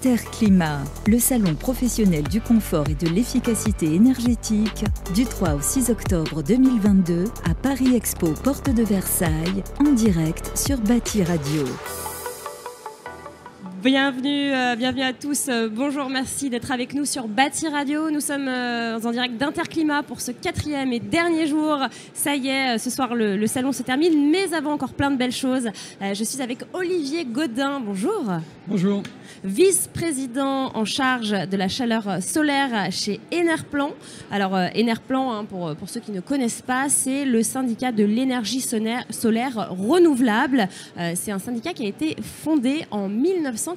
Interclimat, le salon professionnel du confort et de l'efficacité énergétique, du 3 au 6 octobre 2022 à Paris Expo Porte de Versailles, en direct sur Bâti Radio. Bienvenue, euh, bienvenue à tous. Euh, bonjour, merci d'être avec nous sur Bâti Radio. Nous sommes euh, en direct d'Interclimat pour ce quatrième et dernier jour. Ça y est, ce soir le, le, salon se termine, mais avant encore plein de belles choses. je suis avec Olivier Godin. Bonjour. Bonjour vice-président en charge de la chaleur solaire chez Enerplan. Alors Enerplan, hein, pour, pour ceux qui ne connaissent pas, c'est le syndicat de l'énergie solaire renouvelable. C'est un syndicat qui a été fondé en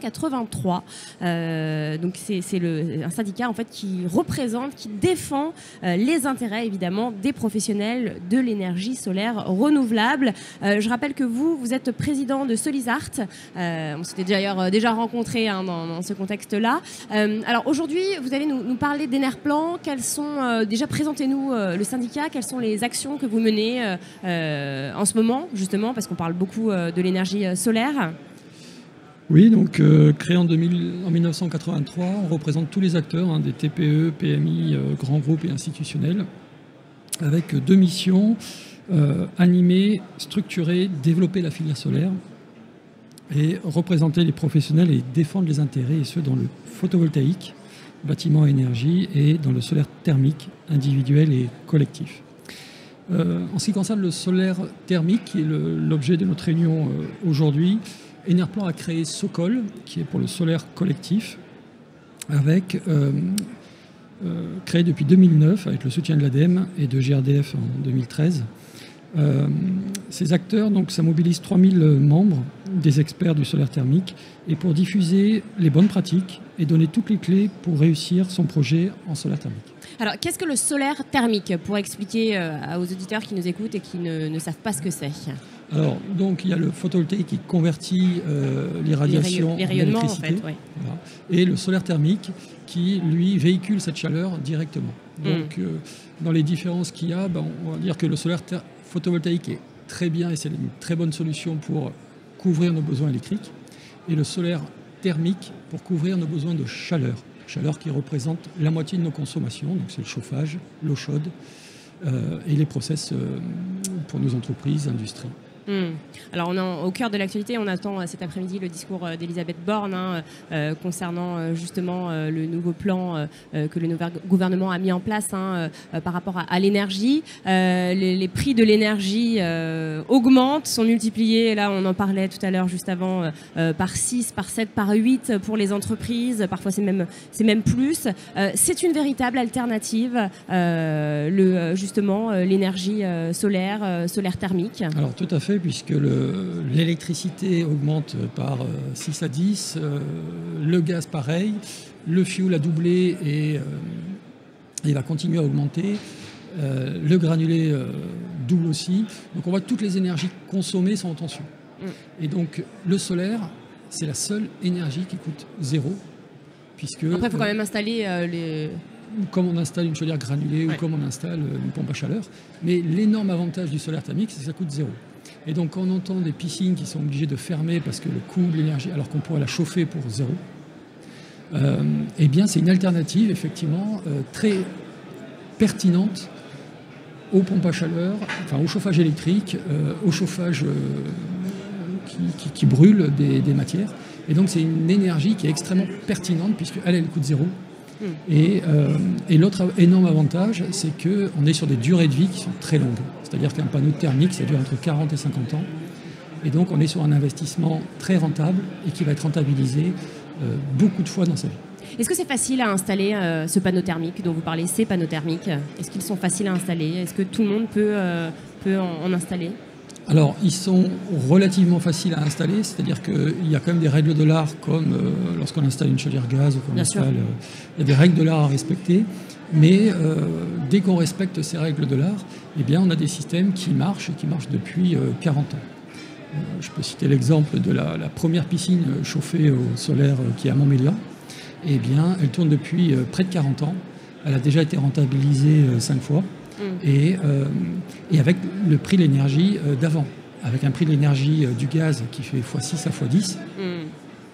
1983. Euh, donc c'est un syndicat en fait qui représente, qui défend les intérêts évidemment des professionnels de l'énergie solaire renouvelable. je rappelle que vous, vous êtes président de Solisart. on s'était d'ailleurs déjà rencontré Hein, dans, ce contexte-là. Euh, alors aujourd'hui, vous allez nous, parler d'Enerplan. Quels sont euh, déjà présentez-nous euh, le syndicat. Quelles sont les actions que vous menez en ce moment, justement, parce qu'on parle beaucoup de l'énergie solaire. Oui, donc créé en, 1983, on représente tous les acteurs, hein, des TPE, PMI, grands groupes et institutionnels, avec deux missions animer, structurer, développer la filière solaire et représenter les professionnels et défendre les intérêts, et ceux dans le photovoltaïque, bâtiment énergie, et dans le solaire thermique, individuel et collectif. Euh, en ce qui concerne le solaire thermique, qui est l'objet de notre réunion euh, aujourd'hui, Enerplan a créé Socol, qui est pour le solaire collectif, avec euh, créé depuis 2009 avec le soutien de l'ADEME et de GRDF en 2013 euh, ces acteurs, donc, ça mobilise 3000 membres, des experts du solaire thermique, et pour diffuser les bonnes pratiques et donner toutes les clés pour réussir son projet en solaire thermique. Alors, qu'est-ce que le solaire thermique Pour expliquer euh, aux auditeurs qui nous écoutent et qui ne, savent pas ce que c'est? Alors, donc, il y a le photovoltaïque qui convertit euh, les radiations les, rayonnements, en, fait, et le solaire thermique qui, lui, véhicule cette chaleur directement. Hmm. Donc, dans les différences qu'il y a, ben, on va dire que le solaire photovoltaïque est très bien et c'est une très bonne solution pour couvrir nos besoins électriques. Et le solaire thermique pour couvrir nos besoins de chaleur. Chaleur qui représente la moitié de nos consommations, donc c'est le chauffage, l'eau chaude euh, et les process euh, pour nos entreprises, industries. Hmm. Alors, on est au cœur de l'actualité. On attend euh, cet après-midi le discours euh, d'Elisabeth Borne hein, euh, concernant justement le nouveau plan que le nouveau gouvernement a mis en place hein, par rapport à, l'énergie. Les, prix de l'énergie augmentent, sont multipliés. Là, on en parlait tout à l'heure, juste avant, par 6, par 7, par 8 pour les entreprises. Parfois, c'est même, même plus. c'est une véritable alternative, justement, l'énergie solaire, solaire thermique. Alors, tout à fait puisque l'électricité augmente par 6 euh, à 10, euh, le gaz pareil, le fioul a doublé et euh, il va continuer à augmenter. le granulé double aussi. Donc on voit que toutes les énergies consommées sont en tension. Mm. Et donc le solaire, c'est la seule énergie qui coûte zéro. Puisque, Après, il faut quand même installer les comme on installe une chaudière granulée ou comme on installe une pompe à chaleur. Mais l'énorme avantage du solaire thermique, c'est que ça coûte zéro. Et donc, quand on entend des piscines qui sont obligées de fermer parce que le coût de l'énergie, alors qu'on pourrait la chauffer pour zéro, euh, eh bien, c'est une alternative, effectivement, euh, très pertinente aux pompes à chaleur, enfin au chauffage électrique, euh, au chauffage qui, brûle des, matières. Et donc, c'est une énergie qui est extrêmement pertinente puisqu'elle, elle coûte zéro. Hmm. Et, et l'autre énorme avantage, c'est qu'on est sur des durées de vie qui sont très longues. C'est-à-dire qu'un panneau thermique, ça dure entre 40 et 50 ans. Et donc, on est sur un investissement très rentable et qui va être rentabilisé euh, beaucoup de fois dans sa vie. Est-ce que c'est facile à installer euh, ce panneau thermique dont vous parlez, ces panneaux thermiques? Est-ce qu'ils sont faciles à installer? Est-ce que tout le monde peut, euh, peut en, installer? Alors, ils sont relativement faciles à installer, c'est-à-dire qu'il y a quand même des règles de l'art, comme lorsqu'on installe une chaudière gaz ou qu'on installe. il y a des règles de l'art à respecter. Mais euh, dès qu'on respecte ces règles de l'art, eh bien, on a des systèmes qui marchent et qui marchent depuis 40 euh, ans. Euh, je peux citer l'exemple de la, première piscine chauffée au solaire qui est à Montmélian. Eh bien, elle tourne depuis près de 40 ans. Elle a déjà été rentabilisée 5 fois. Mm. Et, avec le prix de l'énergie d'avant. Avec un prix de l'énergie du gaz qui fait x6 à x10.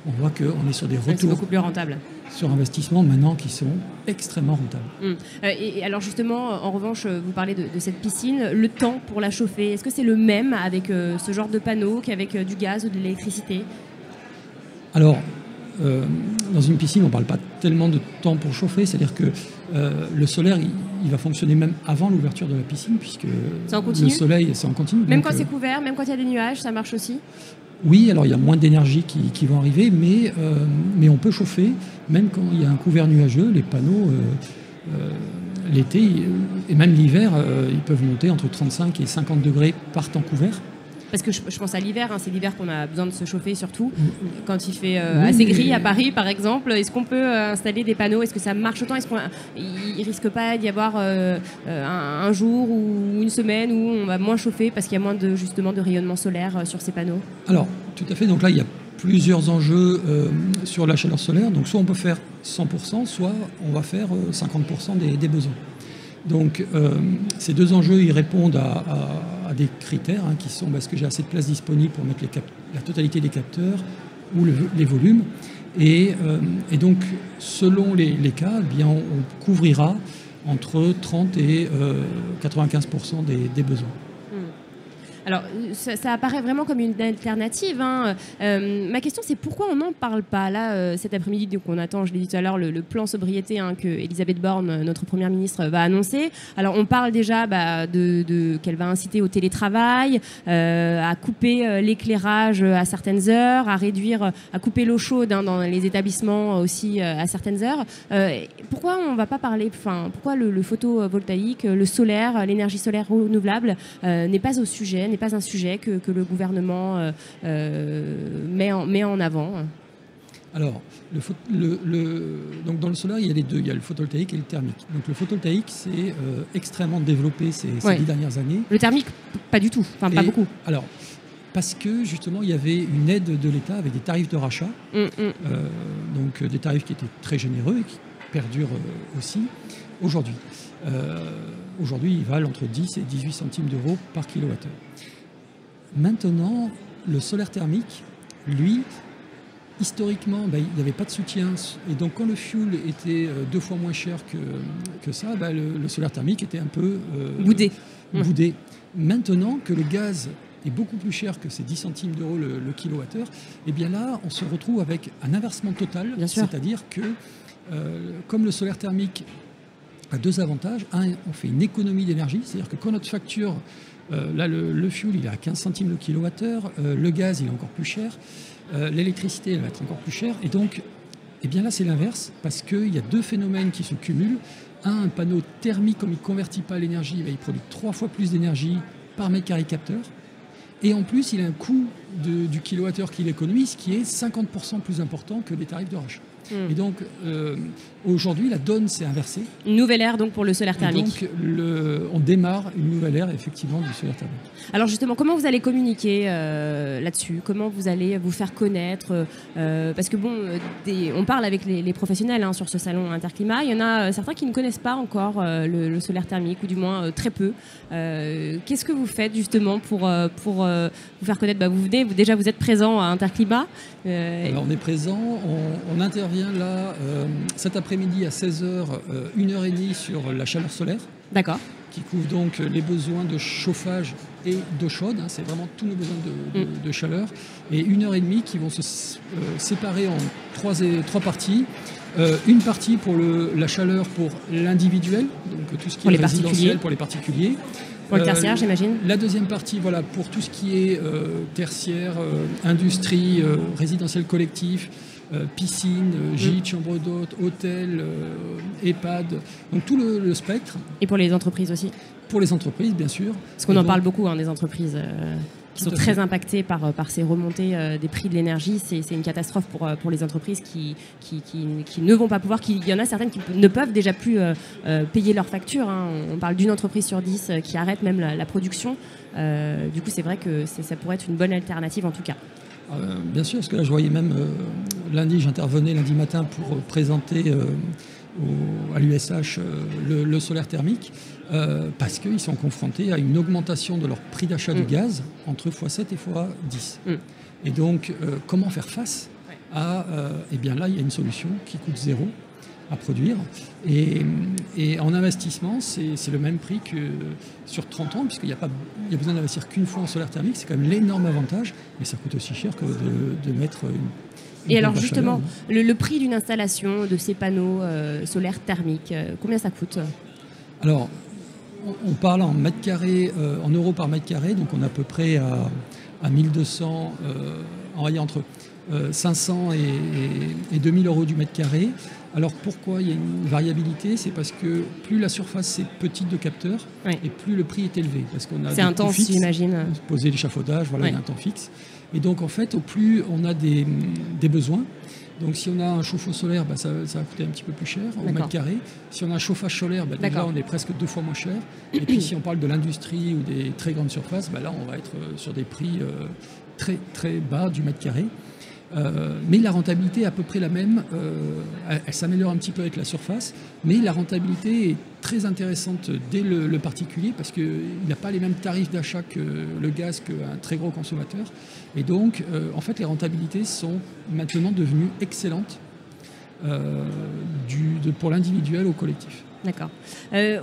on voit qu'on est sur des retours beaucoup plus rentable. sur investissement maintenant qui sont extrêmement rentables. Euh, et, et alors justement, en revanche, euh, vous parlez de, de cette piscine, le temps pour la chauffer, est-ce que c'est le même avec euh, ce genre de panneau qu'avec euh, du gaz ou de l'électricité? Alors, euh, dans une piscine, on ne parle pas tellement de temps pour chauffer, c'est-à-dire que euh, le solaire, il, il va fonctionner même avant l'ouverture de la piscine, puisque le soleil, c'est en continu. Même quand euh, c'est couvert, même quand il y a des nuages, ça marche aussi? Oui, alors il y a moins d'énergie qui, qui vont arriver, mais, euh, mais on peut chauffer, même quand il y a un couvert nuageux, les panneaux, euh, euh, l'été et même l'hiver, ils peuvent monter entre 35 et 50 degrés par temps couvert. Parce que je, je pense à l'hiver, hein, c'est l'hiver qu'on a besoin de se chauffer surtout. Quand il fait euh, assez gris à Paris, par exemple, est-ce qu'on peut euh, installer des panneaux? Est-ce que ça marche autant? Est-ce qu'il risque pas d'y avoir euh, un, un jour ou une semaine où on va moins chauffer parce qu'il y a moins de justement de rayonnement solaire sur ces panneaux? Alors, tout à fait, donc là il y a plusieurs enjeux euh, sur la chaleur solaire, donc soit on peut faire 100%, soit on va faire euh, 50% des, des besoins. Donc euh, ces deux enjeux, ils répondent à, à- à des critères hein, qui sont bah, est-ce que j'ai assez de place disponible pour mettre la totalité des capteurs ou le- les volumes. Et, euh, et donc selon les, cas, eh bien, on, couvrira entre 30 et euh, 95% des, des besoins. Alors, ça, apparaît vraiment comme une alternative. hein. Euh, ma question, c'est pourquoi on n'en parle pas Là, euh, cet après-midi, donc on attend, je l'ai dit tout à l'heure, le, plan sobriété hein, que Elisabeth Borne, euh, notre première ministre, va annoncer. Alors, on parle déjà bah, de, qu'elle va inciter au télétravail, à couper l'éclairage à certaines heures, à réduire, à couper l'eau chaude hein, dans les établissements aussi à certaines heures. Pourquoi on ne va pas parler, enfin, pourquoi le, photovoltaïque, le solaire, l'énergie solaire renouvelable n'est pas au sujet, n'est pas un sujet que, que le gouvernement euh, euh, met, en, met en avant Alors, le, le- le- donc dans le solaire, il y a les deux, il y a le photovoltaïque et le thermique. Donc le photovoltaïque, c'est euh, extrêmement développé ces, ces Ouais. dix dernières années. Le thermique, pas du tout, enfin pas beaucoup. Alors, parce que justement, il y avait une aide de l'État avec des tarifs de rachat, Mm, mm. euh, donc des tarifs qui étaient très généreux et qui perdurent euh, aussi aujourd'hui. Aujourd'hui, ils valent entre 10 et 18 centimes d'euros par kilowattheure. Maintenant, le solaire thermique, lui, historiquement, ben, il n'y avait pas de soutien. Et donc, quand le fuel était euh, deux fois moins cher que, que ça, ben, le, le solaire thermique était un peu euh, Boudé. Boudé. Maintenant que le gaz est beaucoup plus cher que ces 10 centimes d'euros le, le kilowattheure, et bien là, on se retrouve avec un inversement total. C'est-à-dire que, euh, comme le solaire thermique a deux avantages. Un, on fait une économie d'énergie, c'est-à-dire que quand notre facture, euh, là le, fuel il est à 15 centimes le kilowattheure, euh, le gaz il est encore plus cher, euh, l'électricité elle va être encore plus chère, et donc, eh bien là c'est l'inverse, parce qu'il y a deux phénomènes qui se cumulent. Un, un panneau thermique, comme il ne convertit pas l'énergie, ben, il produit trois fois plus d'énergie par mètre carré capteur. Et en plus, il a un coût du kilowattheure qu'il économise qui est 50% plus important que les tarifs de rachat. Et donc, euh, aujourd'hui, la donne s'est inversée. Une nouvelle ère donc pour le solaire Et thermique. donc, le- on démarre une nouvelle ère, effectivement, du solaire thermique. Alors justement, comment vous allez communiquer euh, là-dessus? Comment vous allez vous faire connaître euh, Parce que bon, des- on parle avec les, les professionnels hein, sur ce salon Interclimat. Il y en a certains qui ne connaissent pas encore le, le solaire thermique, ou du moins très peu. Qu'est-ce que vous faites justement pour, pour vous faire connaître? Bah, Vous venez, vous, déjà vous êtes présent à Interclimat. On est présent, on, on intervient là euh, cet après-midi à 16h, euh, une heure et demie sur la chaleur solaire, D'accord. qui couvre donc les besoins de chauffage et d'eau chaude. hein, c'est vraiment tous nos besoins de, de- Mm. de chaleur. Et une heure et demie qui vont se euh, séparer en trois, et- trois parties. Une partie pour le- la chaleur pour l'individuel, donc tout ce qui Pour est les résidentiel pour les particuliers. Pour le Euh, tertiaire, j'imagine. La deuxième partie, voilà, pour tout ce qui est euh, tertiaire, euh, industrie, résidentiel collectif, piscine, euh, gîte, chambre d'hôte, hôtel, euh, EHPAD, donc tout le, le spectre. Et pour les entreprises aussi. Pour les entreprises, bien sûr. Parce qu'on en donc- parle beaucoup hein, des entreprises euh, qui sont très impactées par, euh, par ces remontées euh, des prix de l'énergie. C'est une catastrophe pour, euh, pour les entreprises qui, qui, qui- qui ne vont pas pouvoir. qui- Il y en a certaines qui ne peuvent déjà plus euh, euh, payer leurs factures. hein. On parle d'une entreprise sur dix euh, qui arrête même la, la production. Euh, du coup, c'est vrai que ça pourrait être une bonne alternative en tout cas. Euh, bien sûr, parce que là, je voyais même euh, lundi, j'intervenais lundi matin pour euh, présenter euh, au- à l'USH le, le solaire thermique, parce qu'ils sont confrontés à une augmentation de leur prix d'achat Mm. du gaz entre x7 et x10. Mm. Et donc, comment faire face à, et eh bien là, il y a une solution qui coûte zéro à produire. Et, en investissement, c'est le même prix que sur 30 ans, puisqu'il n'y a, pas, il a besoin d'investir qu'une fois en solaire thermique. C'est quand même l'énorme avantage, mais ça coûte aussi cher que de, mettre une, et alors justement, le, prix d'une installation de ces panneaux euh, solaires thermiques, euh, combien ça coûte? Alors, on, parle en mètres carrés, euh, en euros par mètre carré, donc on est à peu près à, à 1200, en voyant entre 500 et, et, 2000 euros du mètre carré. Alors pourquoi il y a une variabilité? C'est parce que plus la surface est petite de capteurs et plus le prix est élevé. Parce qu'on a c'est intense, j'imagine. Poser l'échafaudage, voilà, il y a un temps fixe. Et donc en fait, au plus on a des, besoins, donc si on a un chauffe-eau solaire, bah, ça, va coûter un petit peu plus cher au mètre carré. Si on a un chauffage solaire, bah, déjà on est presque deux fois moins cher. Et puis si on parle de l'industrie ou des très grandes surfaces, bah, là on va être euh, sur des prix euh, très très bas du mètre carré. Euh, mais la rentabilité est à peu près la même. Euh, elle, s'améliore un petit peu avec la surface, mais la rentabilité est très intéressante dès le, particulier parce qu'il n'a pas les mêmes tarifs d'achat que le gaz qu'un très gros consommateur. Et donc, euh, en fait, les rentabilités sont maintenant devenues excellentes pour l'individuel au collectif. D'accord.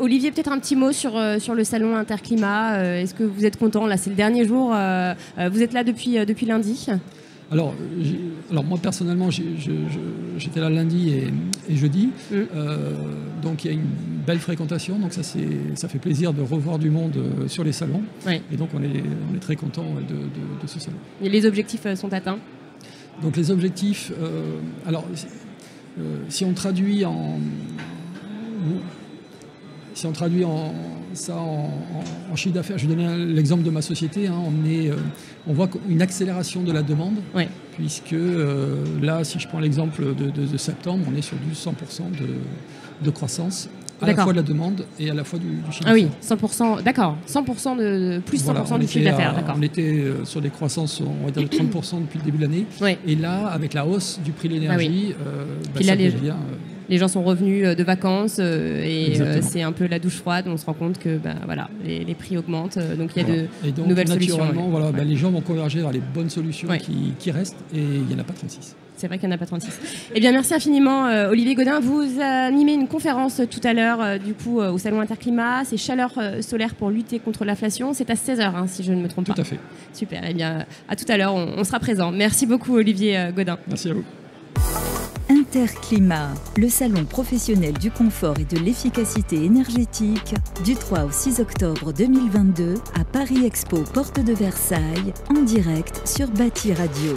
Olivier, peut-être un petit mot sur, sur le salon Interclimat. Est-ce que vous êtes content? Là, c'est le dernier jour. vous êtes là depuis, depuis lundi alors, alors moi personnellement, j'étais là lundi et, jeudi, mm. euh, donc il y a une belle fréquentation, donc ça, ça fait plaisir de revoir du monde euh, sur les salons, et donc on est, on est très content de, ce salon. Et les objectifs euh, sont atteints? Donc les objectifs, alors si on traduit en si on traduit en, ça en, chiffre d'affaires, je vais donner l'exemple de ma société. Hein. on, est, euh, on voit une accélération de la demande, puisque euh, là, si je prends l'exemple de, septembre, on est sur du 100% de, croissance à la fois de la demande et à la fois du, chiffre d'affaires. Ah oui, 100%, d'accord, 100% de plus 100% du chiffre d'affaires, On était euh, sur des croissances, on va dire de 30% depuis le début de l'année. Et là, avec la hausse du prix de l'énergie, ah bah, ça devient les gens sont revenus euh, de vacances euh, et euh, c'est un peu la douche froide. On se rend compte que ben, voilà, les, prix augmentent, donc il y a de nouvelles solutions. Voilà, ben, les gens vont converger vers les bonnes solutions qui, restent et il n'y en a pas 36. C'est vrai qu'il n'y en a pas 36. Eh bien, merci infiniment, Olivier Godin. Vous animez une conférence tout à l'heure, du coup, au Salon Interclimat. C'est chaleur solaire pour lutter contre l'inflation. C'est à 16h, hein, si je ne me trompe pas. Tout à fait. Super. Eh bien, à tout à l'heure, on, on sera présent. Merci beaucoup, Olivier Godin. Merci à vous. Interclimat, le salon professionnel du confort et de l'efficacité énergétique, du 3 au 6 octobre 2022 à Paris Expo, porte de Versailles, en direct sur Bâti Radio.